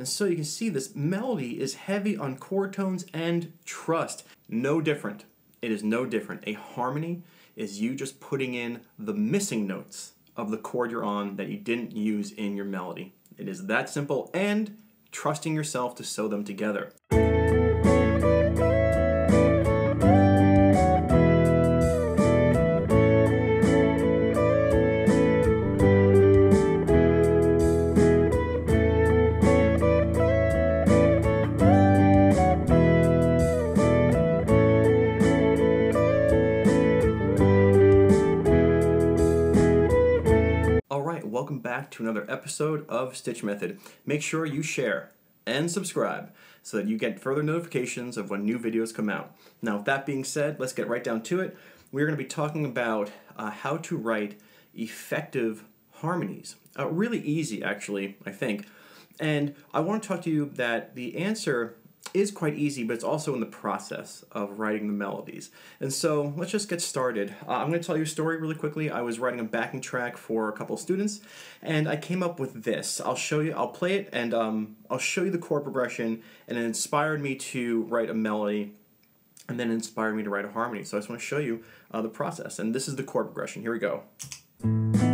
And so you can see this melody is heavy on chord tones and trust. No different. It is no different. A harmony is you just putting in the missing notes of the chord you're on that you didn't use in your melody. It is that simple and trusting yourself to sew them together. Back to another episode of Stitch Method. Make sure you share and subscribe so that you get further notifications of when new videos come out. Now, with that being said, let's get right down to it. We're going to be talking about uh, how to write effective harmonies. Uh, really easy, actually, I think. And I want to talk to you that the answer is quite easy, but it's also in the process of writing the melodies. And so let's just get started. Uh, I'm going to tell you a story really quickly. I was writing a backing track for a couple students, and I came up with this. I'll show you, I'll play it, and um, I'll show you the chord progression, and it inspired me to write a melody, and then inspired me to write a harmony. So I just want to show you uh, the process. And this is the chord progression. Here we go.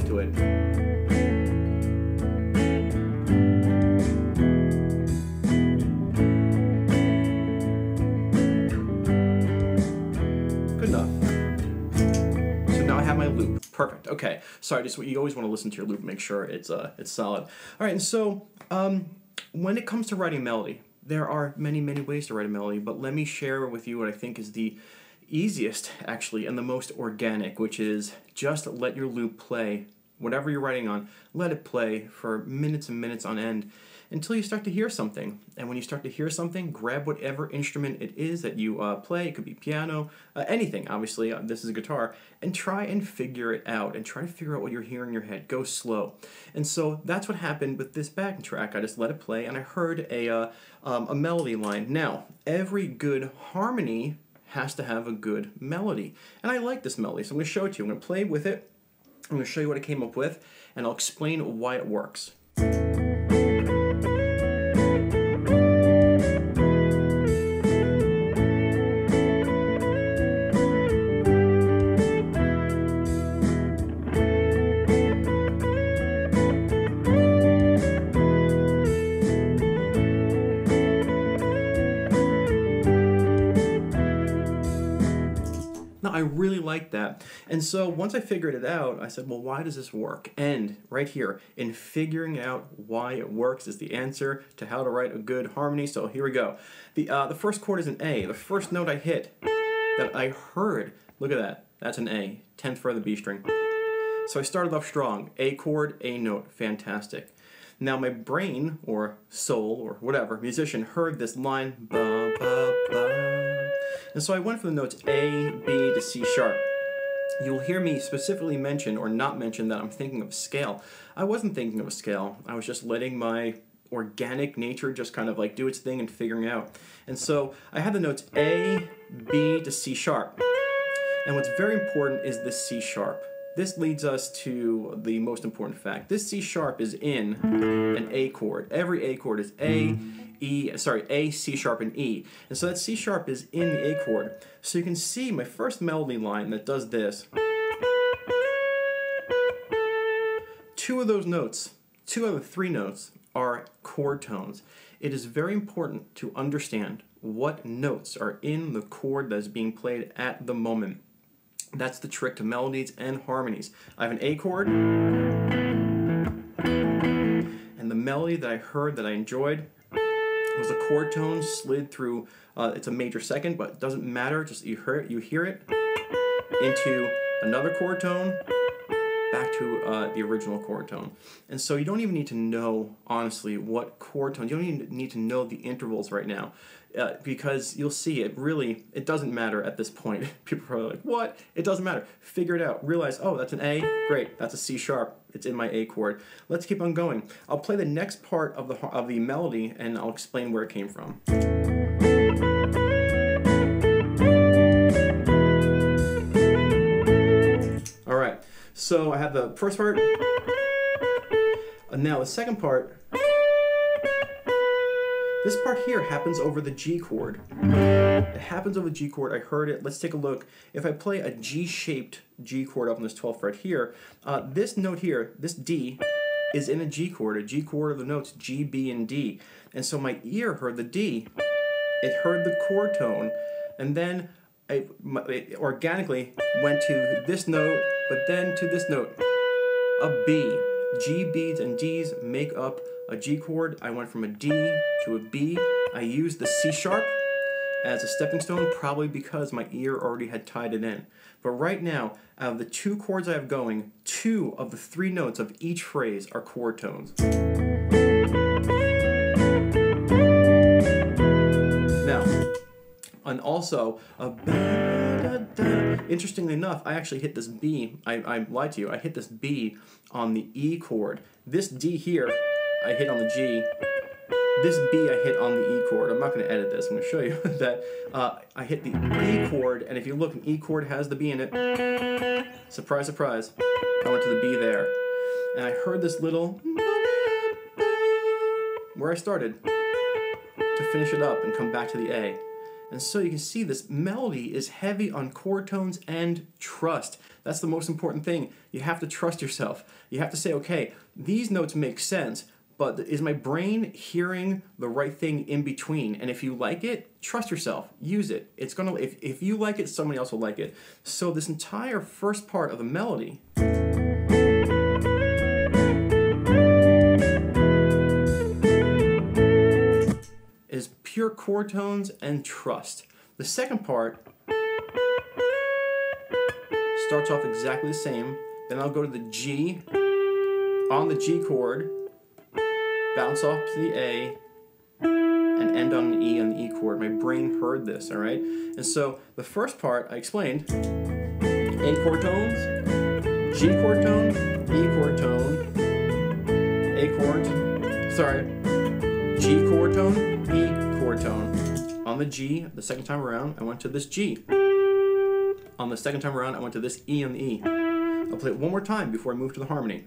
Fluff to it. Good enough. So now I have my loop. Perfect. Okay. Sorry, just you always want to listen to your loop, make sure it's uh it's solid. All right, and so um, when it comes to writing melody, there are many many ways to write a melody, but let me share with you what I think is the easiest actually and the most organic, which is just let your loop play whatever you're writing on, let it play for minutes and minutes on end until you start to hear something. And when you start to hear something, grab whatever instrument it is that you uh, play. It could be piano, uh, anything, obviously. Uh, this is a guitar. And try and figure it out and try to figure out what you're hearing in your head. Go slow. And so that's what happened with this backing track. I just let it play and I heard a, uh, um, a melody line. Now, every good harmony has to have a good melody. And I like this melody, so I'm going to show it to you. I'm going to play with it. I'm going to show you what I came up with, and I'll explain why it works. And so once I figured it out, I said, well, why does this work? And right here, in figuring out why it works is the answer to how to write a good harmony. So here we go. The, uh, the first chord is an A. The first note I hit that I heard, look at that, that's an A, 10th fret of the B string. So I started off strong, A chord, A note, fantastic. Now my brain, or soul, or whatever, musician, heard this line, ba, ba, ba. And so I went from the notes A, B to C sharp. You'll hear me specifically mention or not mention that I'm thinking of scale. I wasn't thinking of a scale. I was just letting my organic nature just kind of like do its thing and figuring out. And so I had the notes A, B to C sharp. And what's very important is the C sharp. This leads us to the most important fact. This C sharp is in an A chord. Every A chord is A, E, sorry, A, C sharp, and E. And so that C sharp is in the A chord. So you can see my first melody line that does this. Two of those notes, two out of the three notes, are chord tones. It is very important to understand what notes are in the chord that is being played at the moment. That's the trick to melodies and harmonies. I have an A chord, and the melody that I heard that I enjoyed was a chord tone slid through. Uh, it's a major second, but it doesn't matter. Just you hear it, you hear it into another chord tone, back to uh, the original chord tone. And so you don't even need to know, honestly, what chord tone. You don't even need to know the intervals right now. Uh, because you'll see it really it doesn't matter at this point. People are probably like, "What? It doesn't matter." Figure it out. Realize, "Oh, that's an A. Great. That's a C sharp. It's in my A chord." Let's keep on going. I'll play the next part of the of the melody and I'll explain where it came from. All right. So I have the first part. And now the second part this part here happens over the G chord. It happens over the G chord. I heard it. Let's take a look. If I play a G-shaped G chord up on this 12th fret here, uh, this note here, this D, is in a G chord. A G chord of the notes G, B, and D. And so my ear heard the D. It heard the chord tone. And then it, it organically went to this note, but then to this note, a B. G, B's, and D's make up a G chord. I went from a D to a B. I used the C sharp as a stepping stone, probably because my ear already had tied it in. But right now, out of the two chords I have going, two of the three notes of each phrase are chord tones. Now, and also, a interestingly enough, I actually hit this B, I, I lied to you, I hit this B on the E chord. This D here I hit on the G. This B I hit on the E chord. I'm not going to edit this. I'm going to show you that uh, I hit the E chord, and if you look, an E chord has the B in it. Surprise, surprise. I went to the B there. And I heard this little where I started to finish it up and come back to the A. And so you can see this melody is heavy on chord tones and trust. That's the most important thing. You have to trust yourself. You have to say, okay, these notes make sense, but is my brain hearing the right thing in between? And if you like it, trust yourself, use it. It's gonna if, if you like it, somebody else will like it. So this entire first part of the melody is pure chord tones and trust. The second part starts off exactly the same. Then I'll go to the G on the G chord bounce off to the A, and end on an E on the E chord. My brain heard this, all right? And so the first part I explained A chord tones, G chord tone, E chord tone, A chord, sorry, G chord tone, E chord tone. On the G, the second time around, I went to this G. On the second time around, I went to this E on the E. I'll play it one more time before I move to the harmony.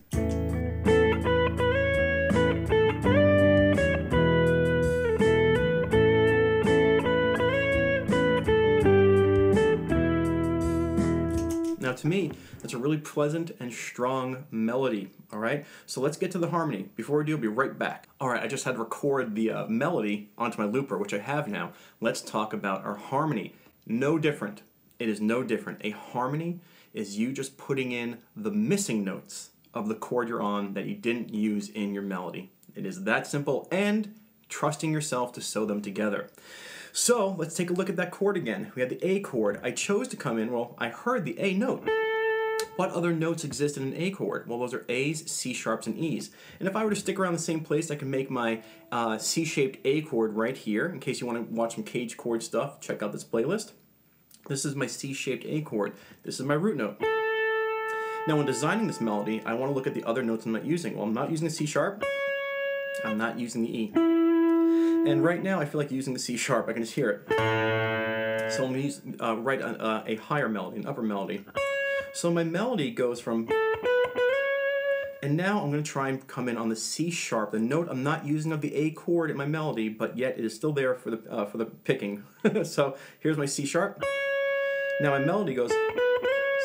To me, that's a really pleasant and strong melody, all right? So let's get to the harmony. Before we do, I'll be right back. All right, I just had to record the uh, melody onto my looper, which I have now. Let's talk about our harmony. No different. It is no different. A harmony is you just putting in the missing notes of the chord you're on that you didn't use in your melody. It is that simple and trusting yourself to sew them together. So let's take a look at that chord again. We had the A chord. I chose to come in, well, I heard the A note. What other notes exist in an A chord? Well, those are A's, C sharps, and E's. And if I were to stick around the same place, I can make my uh, C-shaped A chord right here. In case you want to watch some CAGED chord stuff, check out this playlist. This is my C-shaped A chord. This is my root note. Now, when designing this melody, I want to look at the other notes I'm not using. Well, I'm not using the C sharp. I'm not using the E. And right now I feel like using the C sharp, I can just hear it. So I'm going to use, uh, write a, uh, a higher melody, an upper melody. So my melody goes from, and now I'm going to try and come in on the C sharp, the note I'm not using of the A chord in my melody, but yet it is still there for the, uh, for the picking. so here's my C sharp. Now my melody goes,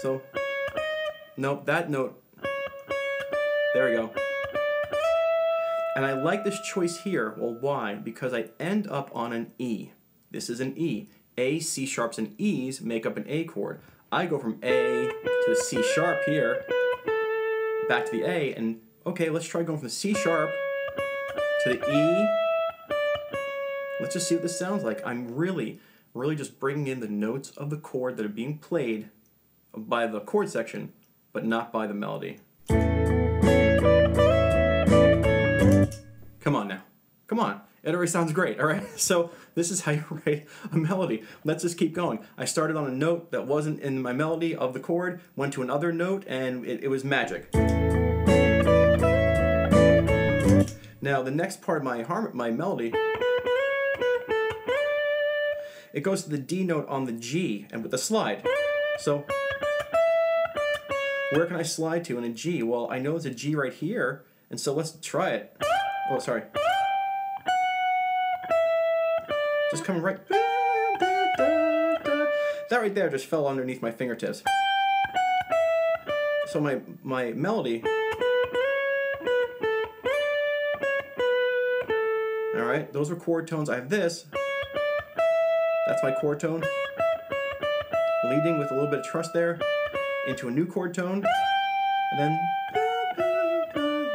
so, nope, that note, there we go. And I like this choice here. Well, why? Because I end up on an E. This is an E. A, C sharps, and E's make up an A chord. I go from A to the C sharp here, back to the A, and okay, let's try going from the C sharp to the E. Let's just see what this sounds like. I'm really, really just bringing in the notes of the chord that are being played by the chord section, but not by the melody. It already sounds great, all right? So this is how you write a melody. Let's just keep going. I started on a note that wasn't in my melody of the chord, went to another note, and it, it was magic. Now the next part of my harm my melody, it goes to the D note on the G and with a slide. So where can I slide to in a G? Well, I know it's a G right here, and so let's try it. Oh, sorry. Just coming right. That right there just fell underneath my fingertips. So my my melody. All right, those are chord tones. I have this. That's my chord tone. Leading with a little bit of trust there into a new chord tone, and then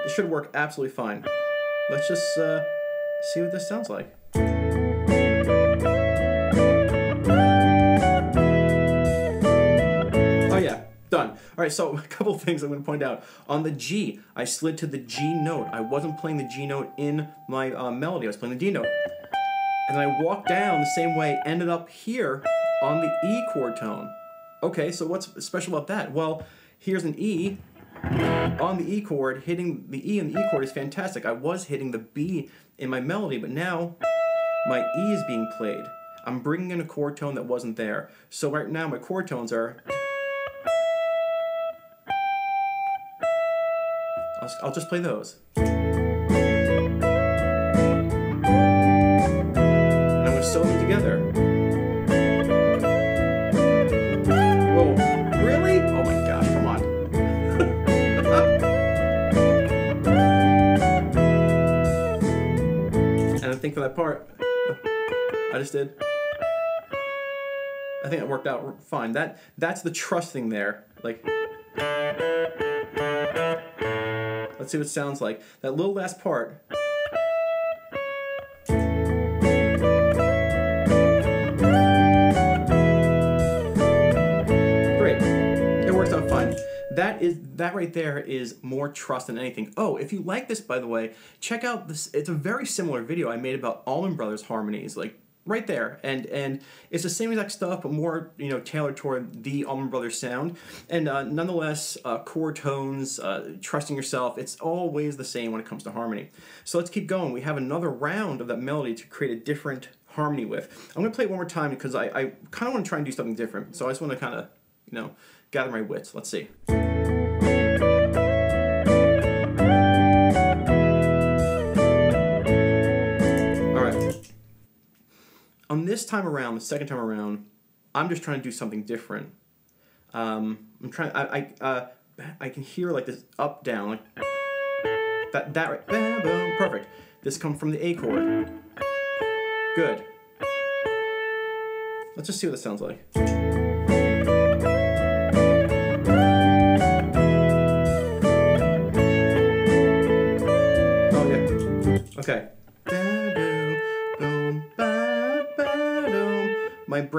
it should work absolutely fine. Let's just uh, see what this sounds like. Oh yeah, done. All right, so a couple things I'm going to point out. On the G, I slid to the G note. I wasn't playing the G note in my uh, melody. I was playing the D note. And then I walked down the same way, ended up here on the E chord tone. Okay, so what's special about that? Well, here's an E on the E chord. Hitting the E in the E chord is fantastic. I was hitting the B in my melody, but now my E is being played. I'm bringing in a chord tone that wasn't there. So right now my chord tones are... I'll, I'll just play those. And I'm going to sew them together. Whoa, really? Oh my gosh, come on. and I think for that part, I just did. I think it worked out fine. That that's the trusting there. Like, let's see what it sounds like. That little last part. Great. It works out fine. That is that right there is more trust than anything. Oh, if you like this, by the way, check out this. It's a very similar video I made about Allman Brothers harmonies, like right there, and and it's the same exact stuff, but more you know tailored toward the Allman Brothers sound. And uh, nonetheless, uh, chord tones, uh, trusting yourself, it's always the same when it comes to harmony. So let's keep going. We have another round of that melody to create a different harmony with. I'm gonna play it one more time because I, I kind of want to try and do something different. So I just want to kind of you know gather my wits. Let's see. This time around, the second time around, I'm just trying to do something different. Um, I'm trying. I I, uh, I can hear like this up down like that that right. Bam, boom, perfect. This comes from the A chord. Good. Let's just see what this sounds like.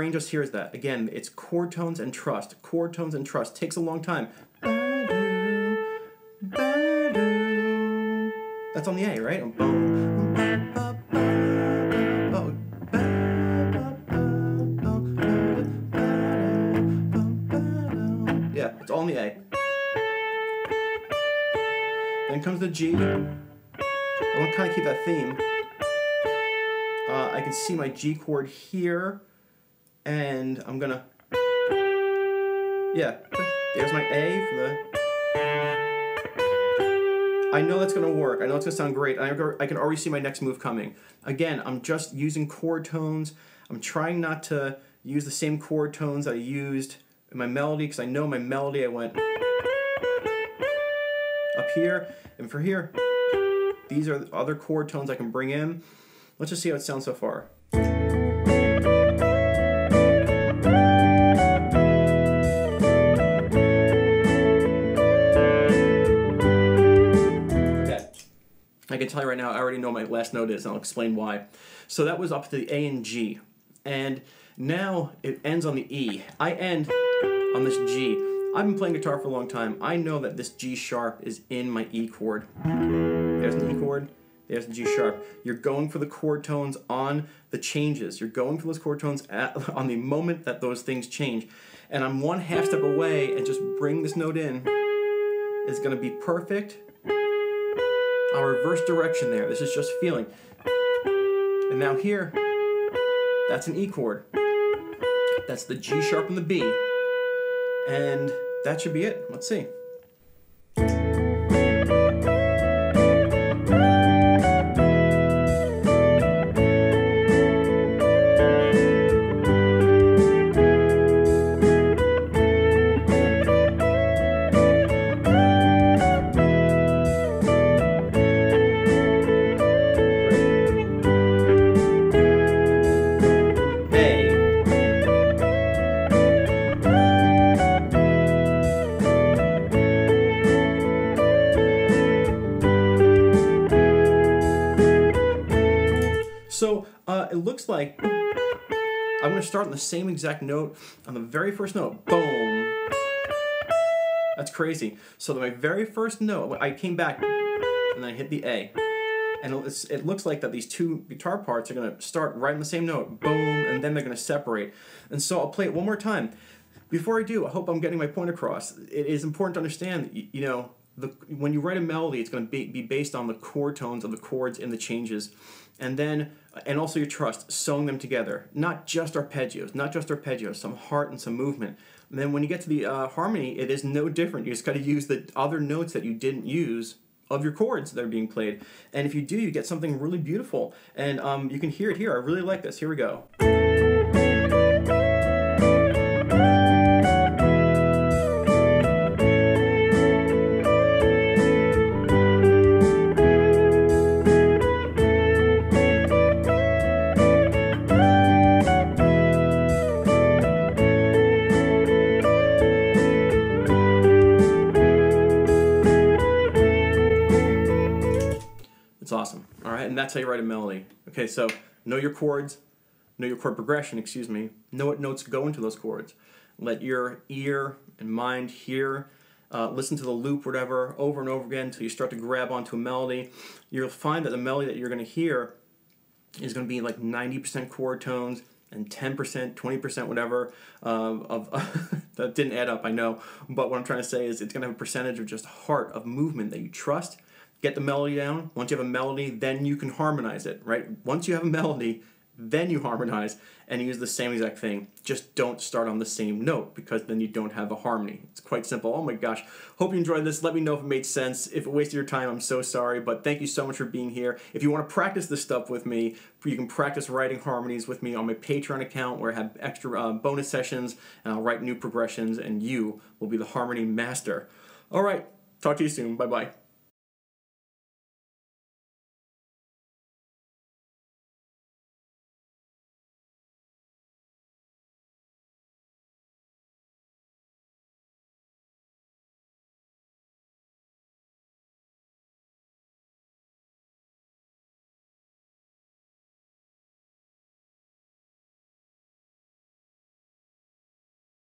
Brain just hears that. Again, it's chord tones and trust. Chord tones and trust. Takes a long time. That's on the A, right? Yeah, it's all on the A. Then comes the G. I want to kind of keep that theme. Uh, I can see my G chord here, and I'm gonna. Yeah, there's my A for the. I know that's gonna work. I know it's gonna sound great. I, can already see my next move coming. Again, I'm just using chord tones. I'm trying not to use the same chord tones I used in my melody because I know my melody I went up here and for here. These are the other chord tones I can bring in. Let's just see how it sounds so far. Tell you right now, I already know my last note is, and I'll explain why. So that was up to the A and G. And now it ends on the E. I end on this G. I've been playing guitar for a long time. I know that this G sharp is in my E chord. There's an E chord, There's the G sharp. You're going for the chord tones on the changes. You're going for those chord tones at, on the moment that those things change. And I'm one half step away and just bring this note in It's going to be perfect. I'll reverse direction there. This is just feeling. And now here, that's an E chord. That's the G sharp and the B. And that should be it. Let's see. Start on the same exact note on the very first note. Boom. That's crazy. So my very first note, I came back and I hit the A. And it looks like that these two guitar parts are going to start right on the same note. Boom. And then they're going to separate. And so I'll play it one more time. Before I do, I hope I'm getting my point across. It is important to understand, you know, the, when you write a melody, it's going to be, be based on the chord tones of the chords and the changes. And then, and also your trust, sewing them together. Not just arpeggios, not just arpeggios, some heart and some movement. And then when you get to the uh, harmony, it is no different. You just got to use the other notes that you didn't use of your chords that are being played. And if you do, you get something really beautiful. And um, you can hear it here. I really like this. Here we go. That's how you write a melody. Okay, so know your chords, know your chord progression, excuse me, know what notes go into those chords. Let your ear and mind hear, uh, listen to the loop, whatever, over and over again until you start to grab onto a melody. You'll find that the melody that you're going to hear is going to be like 90% chord tones and 10%, 20%, whatever, uh, of that didn't add up, I know. But what I'm trying to say is it's going to have a percentage of just heart, of movement that you trust get the melody down. Once you have a melody, then you can harmonize it, right? Once you have a melody, then you harmonize and use the same exact thing. Just don't start on the same note because then you don't have a harmony. It's quite simple. Oh my gosh. Hope you enjoyed this. Let me know if it made sense. If it wasted your time, I'm so sorry, but thank you so much for being here. If you want to practice this stuff with me, you can practice writing harmonies with me on my Patreon account where I have extra uh, bonus sessions and I'll write new progressions and you will be the harmony master. All right. Talk to you soon. Bye bye.